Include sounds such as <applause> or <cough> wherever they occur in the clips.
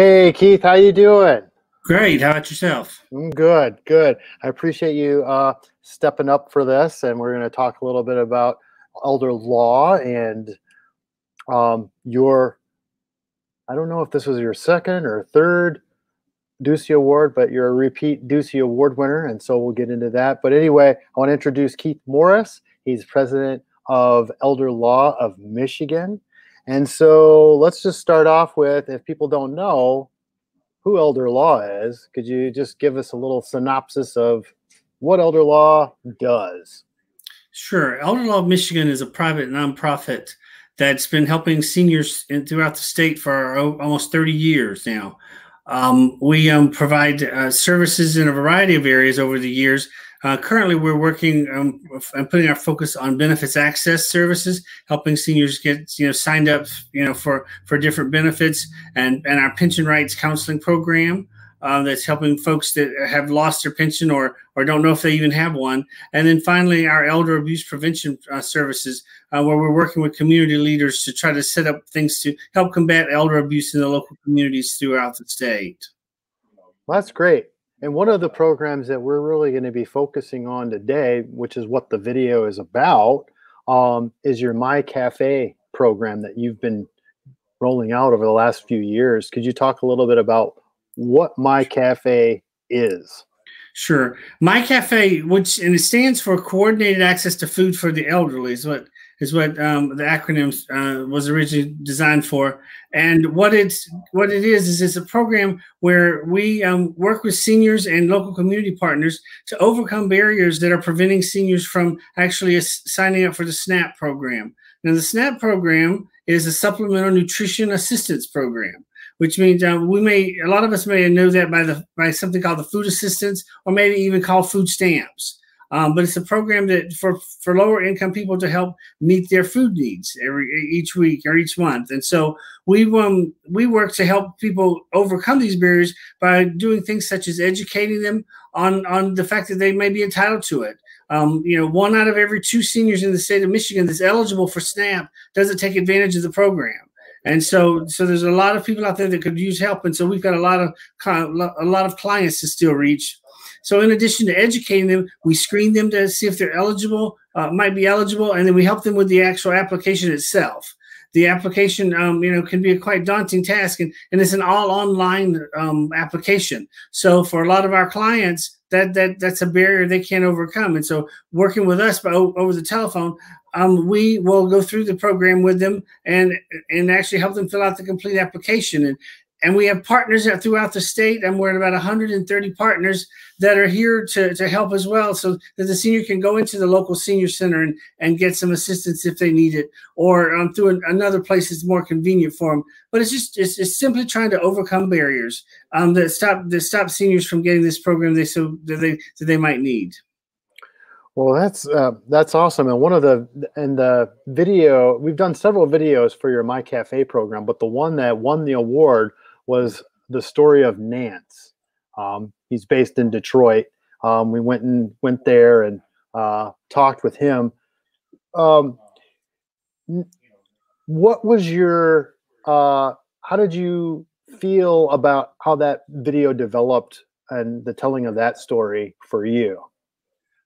Hey Keith, how you doing? Great. How about yourself? I'm good, good. I appreciate you uh, stepping up for this, and we're going to talk a little bit about elder law and um, your. I don't know if this was your second or third Deucey Award, but you're a repeat Deucey Award winner, and so we'll get into that. But anyway, I want to introduce Keith Morris. He's president of Elder Law of Michigan. And so let's just start off with if people don't know who elder law is, could you just give us a little synopsis of what elder law does? Sure. Elder Law of Michigan is a private nonprofit that's been helping seniors in, throughout the state for almost 30 years now. Um, we um, provide uh, services in a variety of areas over the years, uh, currently, we're working um, and putting our focus on benefits access services, helping seniors get you know signed up you know for for different benefits, and and our pension rights counseling program. Uh, that's helping folks that have lost their pension or or don't know if they even have one. And then finally, our elder abuse prevention uh, services, uh, where we're working with community leaders to try to set up things to help combat elder abuse in the local communities throughout the state. Well, that's great. And one of the programs that we're really going to be focusing on today, which is what the video is about, um, is your MiCafe program that you've been rolling out over the last few years. Could you talk a little bit about what MiCafe is? Sure. MiCafe, which and it stands for Coordinated Access to Food for the Elderly, is what is what um, the acronym uh, was originally designed for. And what it's what it is is it's a program where we um, work with seniors and local community partners to overcome barriers that are preventing seniors from actually signing up for the SNAP program. Now, the SNAP program is a supplemental nutrition assistance program which means uh, we may a lot of us may know that by the by something called the food assistance or maybe even called food stamps um, but it's a program that for for lower income people to help meet their food needs every each week or each month. And so we um we work to help people overcome these barriers by doing things such as educating them on on the fact that they may be entitled to it. Um, you know, one out of every two seniors in the state of Michigan that's eligible for SNAP doesn't take advantage of the program. And so, so there's a lot of people out there that could use help, and so we've got a lot of a lot of clients to still reach so in addition to educating them, we screen them to see if they're eligible, uh, might be eligible, and then we help them with the actual application itself. The application, um, you know, can be a quite daunting task, and, and it's an all online um, application. So for a lot of our clients, that that that's a barrier they can't overcome. And so working with us by, over the telephone, um, we will go through the program with them and and actually help them fill out the complete application. And and we have partners throughout the state and we're at about 130 partners that are here to, to help as well so that the senior can go into the local senior center and, and get some assistance if they need it or um, through an, another place that's more convenient for them but it's just it's, it's simply trying to overcome barriers um, that stop that stop seniors from getting this program they so that they that they might need well, that's uh, that's awesome. And one of the and the video we've done several videos for your MiCafe program, but the one that won the award was the story of Nance. Um, he's based in Detroit. Um, we went and went there and uh, talked with him. Um, what was your? Uh, how did you feel about how that video developed and the telling of that story for you?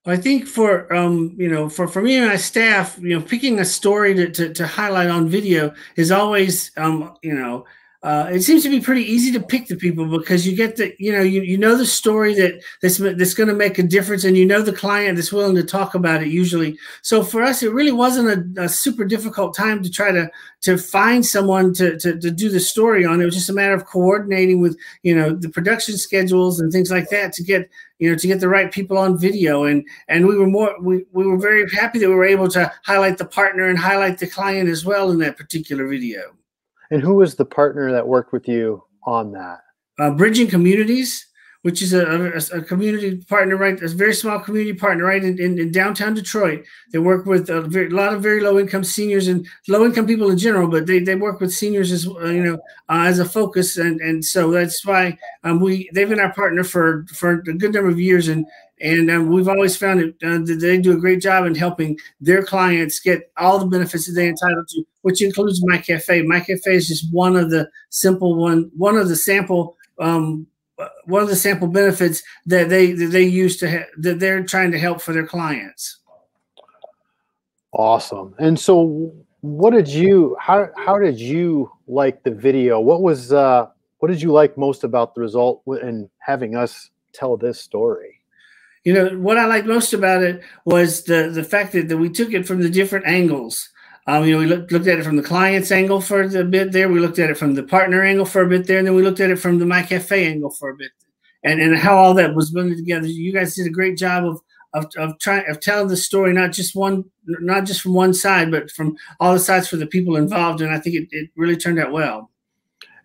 I think for um, you know for, for me and my staff, you know, picking a story to, to, to highlight on video is always um, you know uh, it seems to be pretty easy to pick the people because you get the you know you, you know the story that that's that's going to make a difference and you know the client that's willing to talk about it usually. So for us it really wasn't a, a super difficult time to try to to find someone to, to to do the story on. It was just a matter of coordinating with you know the production schedules and things like that to get you know to get the right people on video. And and we were more we, we were very happy that we were able to highlight the partner and highlight the client as well in that particular video and who was the partner that worked with you on that? Uh, Bridging Communities, which is a, a, a, community partner, right? A very small community partner, right, in, in, in downtown Detroit. They work with a, very, lot of very low income seniors and low income people in general, but they, they work with seniors as uh, you know uh, as a focus, and and so that's why um, we they've been our partner for for a good number of years, and and um, we've always found it, uh, that they do a great job in helping their clients get all the benefits that they're entitled to, which includes MiCafe. My Cafe is just one of the simple one, one of the sample, um, one of the sample benefits that they that they use to ha- that they're trying to help for their clients. Awesome. And so, what did you how how did you like the video? What was uh, what did you like most about the result and having us tell this story? You know, what I liked most about it was the the fact that, that we took it from the different angles. Um, you know, we looked, looked at it from the client's angle for a bit there. We looked at it from the partner angle for a bit there, and then we looked at it from the MiCafe angle for a bit, and and how all that was blended together. You guys did a great job of of, of trying of telling the story, not just one, not just from one side, but from all the sides for the people involved. And I think it, it really turned out well.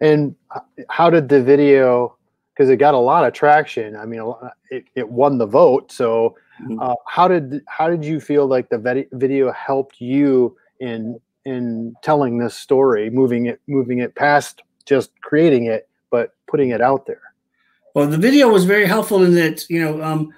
And how did the video because it got a lot of traction. I mean, it, it won the vote. So, mm-hmm. uh, how did how did you feel like the video helped you in in telling this story, moving it moving it past just creating it, but putting it out there? Well, the video was very helpful in that you know um,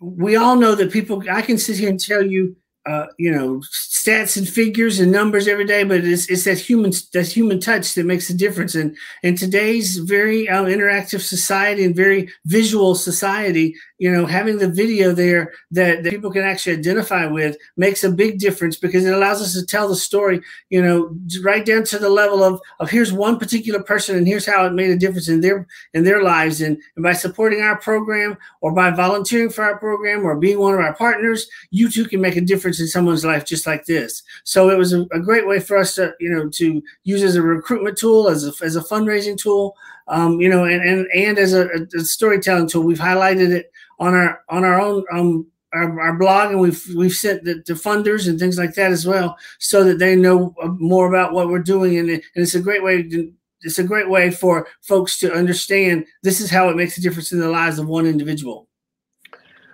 we all know that people. I can sit here and tell you uh, you know stats and figures and numbers every day, but it's, it's that human that human touch that makes a difference. And in today's very uh, interactive society and very visual society, you know, having the video there that, that people can actually identify with makes a big difference because it allows us to tell the story, you know, right down to the level of of here's one particular person and here's how it made a difference in their in their lives. And, and by supporting our program or by volunteering for our program or being one of our partners, you too can make a difference difference in someone's life just like this. So it was a, a great way for us to, you know, to use as a recruitment tool, as a, as a fundraising tool, um, you know, and, and, and as a, a, storytelling tool. We've highlighted it on our, on our own, um, our, our blog and we've, we've sent the, to funders and things like that as well, so that they know uh, more about what we're doing. And, it, and it's a great way to, it's a great way for folks to understand this is how it makes a difference in the lives of one individual.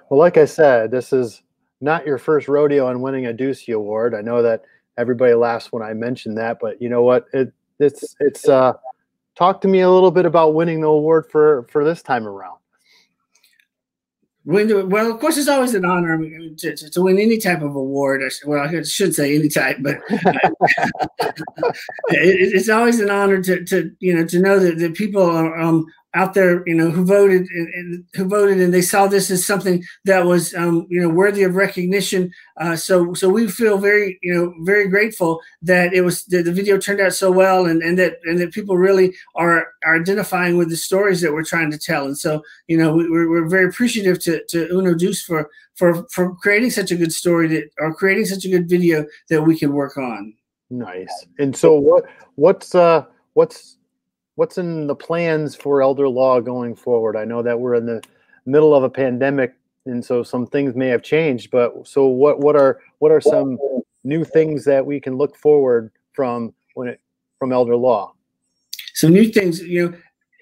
Well, like I said, this is not your first rodeo on winning a Deucey Award. I know that everybody laughs when I mention that, but you know what? It it's it's uh talk to me a little bit about winning the award for for this time around. well, of course, it's always an honor to, to, to win any type of award. Well, I should say any type, but <laughs> <laughs> it, it's always an honor to, to you know to know that, that people are um, out there, you know, who voted and, and, who voted, and they saw this as something that was, um, you know, worthy of recognition. Uh, so, so we feel very, you know, very grateful that it was that the video turned out so well, and, and that and that people really are are identifying with the stories that we're trying to tell. And so, you know, we, are we're very appreciative to to UnoDeuce for for for creating such a good story that or creating such a good video that we can work on. Nice. And so, what what's uh what's what's in the plans for elder law going forward? I know that we're in the middle of a pandemic, and so some things may have changed. But so what? What are what are some new things that we can look forward from when it from elder law? Some new things, you know,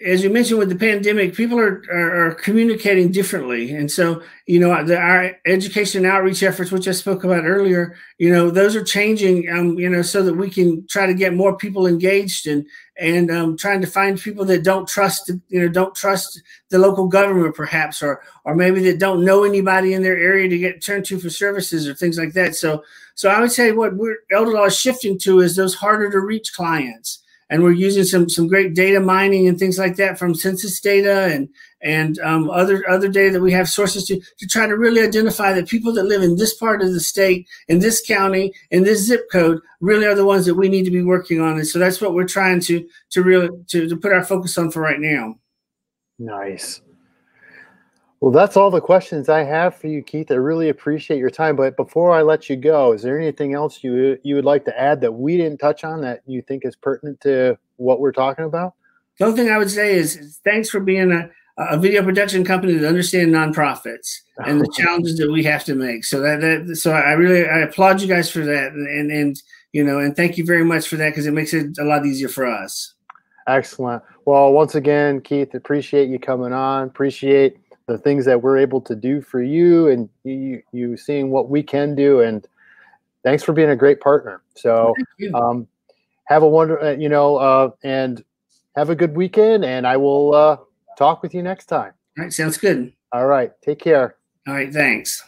as you mentioned with the pandemic, people are, are, are communicating differently, and so you know the, our education outreach efforts, which I spoke about earlier, you know those are changing, um, you know, so that we can try to get more people engaged and and um, trying to find people that don't trust, you know, don't trust the local government, perhaps, or or maybe that don't know anybody in their area to get turned to for services or things like that. So so I would say what we're elder law is shifting to is those harder to reach clients and we're using some some great data mining and things like that from census data and and um, other other data that we have sources to to try to really identify that people that live in this part of the state, in this county, in this zip code, really are the ones that we need to be working on. And so that's what we're trying to to really to, to put our focus on for right now. Nice. Well, that's all the questions I have for you, Keith. I really appreciate your time. But before I let you go, is there anything else you you would like to add that we didn't touch on that you think is pertinent to what we're talking about? The only thing I would say is, is thanks for being a, a video production company that understands nonprofits and the <laughs> challenges that we have to make. So that, that so I really I applaud you guys for that and and, and you know and thank you very much for that because it makes it a lot easier for us. Excellent. Well, once again, Keith, appreciate you coming on. Appreciate the things that we're able to do for you and you, you seeing what we can do. And thanks for being a great partner. So, um, have a wonder, uh, you know, uh, and have a good weekend. And I will uh, talk with you next time. All right. Sounds good. All right. Take care. All right. Thanks.